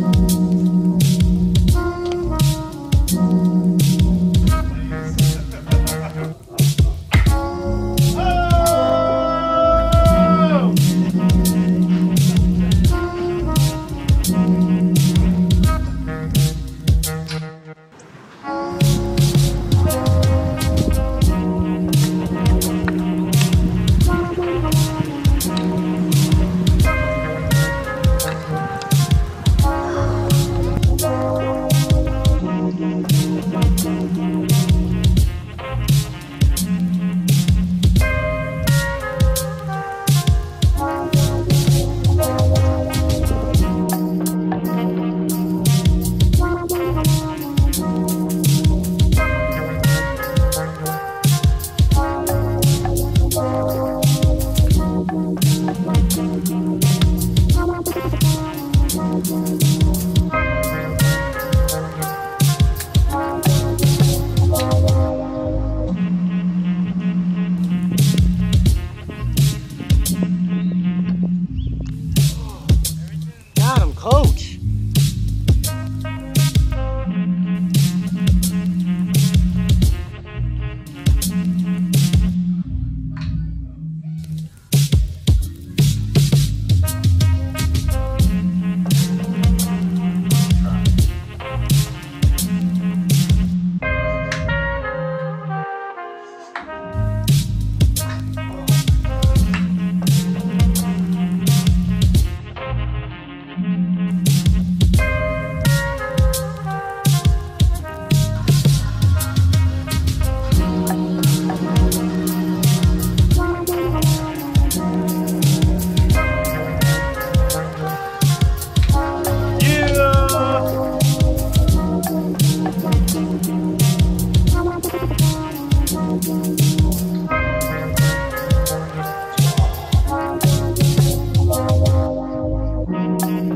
Got him, coach.